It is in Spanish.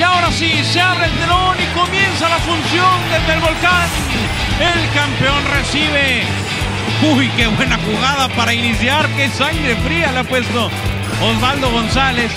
Y ahora sí, se abre el telón y comienza la función desde el volcán. El campeón recibe. Uy, qué buena jugada para iniciar. Qué sangre fría le ha puesto Osvaldo González.